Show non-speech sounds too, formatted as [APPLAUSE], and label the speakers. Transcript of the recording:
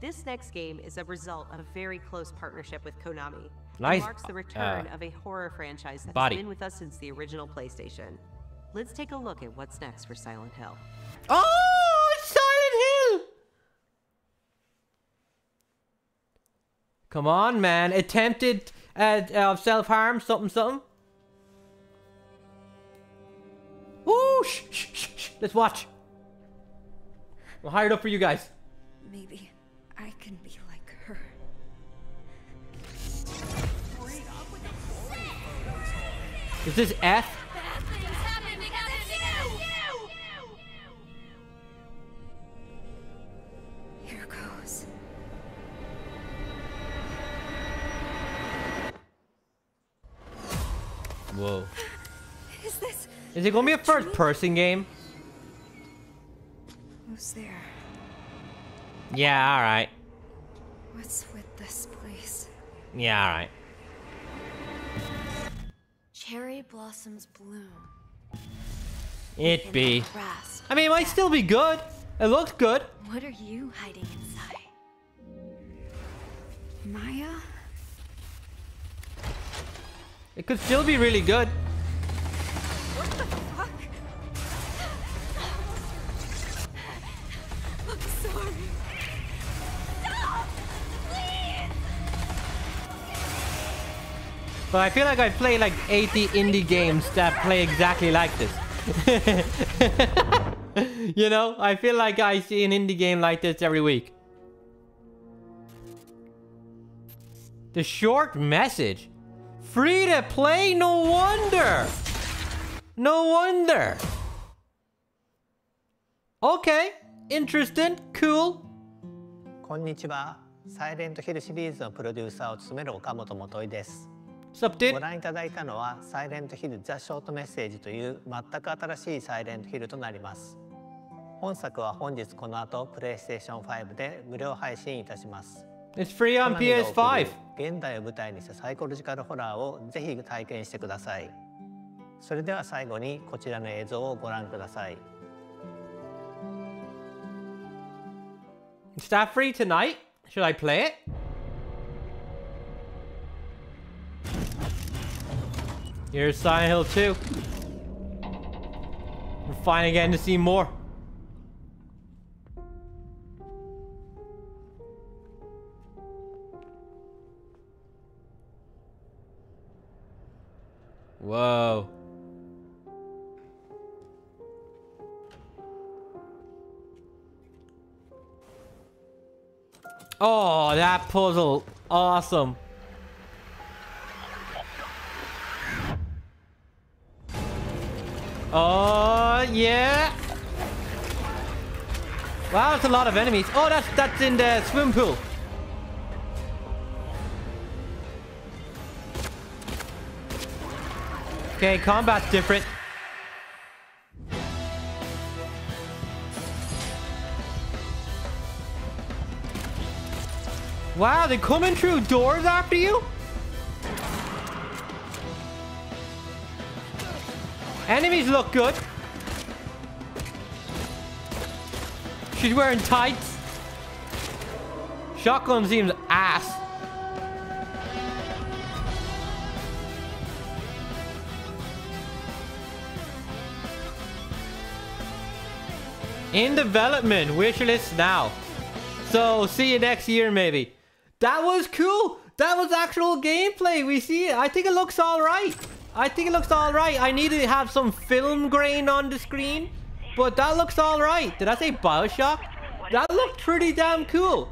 Speaker 1: This next game is a result of a very close partnership with Konami.
Speaker 2: Nice,
Speaker 1: It marks the return
Speaker 2: uh,
Speaker 1: of a horror franchise that's
Speaker 2: body.
Speaker 1: been with us since the original PlayStation. Let's take a look at what's next for Silent Hill.
Speaker 2: Oh, Silent Hill! Come on, man. Attempted uh, uh, self-harm, something, something. Woo! Shh, shh, shh, shh. Let's watch. I'm hired up for you guys.
Speaker 3: Maybe
Speaker 2: Is this F?
Speaker 3: Here goes.
Speaker 2: Whoa.
Speaker 3: Is this
Speaker 2: Is it gonna be a first-person game?
Speaker 3: who's there?
Speaker 2: Yeah, alright.
Speaker 3: What's with this place?
Speaker 2: Yeah, alright.
Speaker 3: Cherry blossoms bloom.
Speaker 2: It be. I mean, it might still be good. It looked good.
Speaker 3: What are you hiding inside? Maya?
Speaker 2: It could still be really good. But I feel like I play like 80 indie games that play exactly like this. [LAUGHS] you know, I feel like I see an indie game like this every week. The short message. Free to play? No wonder! No wonder! Okay, interesting, cool.
Speaker 4: こんにちは。サイレントヒルシリーズのプロデューサーを務める岡本基です。ご覧いただいたのはサイレントヒルザ・ショートメッセージという全く新しいサイレントヒルとなります。本作は本日この後プレイステーション5で無料配信いたします。
Speaker 2: It's free on
Speaker 4: コナミが送る
Speaker 2: PS5.
Speaker 4: 現代を舞台にしたサイコロジカルホラーをぜひ体験してください。それでは最後にこちらの映像をご覧ください。
Speaker 2: Is that free tonight? Should I play it? Here's Silent Hill 2. We're finally getting to see more. Whoa. Oh, that puzzle. Awesome. Oh, yeah. Wow, that's a lot of enemies. Oh, that's that's in the swim pool. Okay, combat's different. Wow, they're coming through doors after you? Enemies look good. She's wearing tights. Shotgun seems ass. In development, wish list now. So see you next year maybe. That was cool. That was actual gameplay. We see it. I think it looks all right. I think it looks all right. I need to have some film grain on the screen, but that looks all right. Did I say Bioshock? That looked pretty damn cool.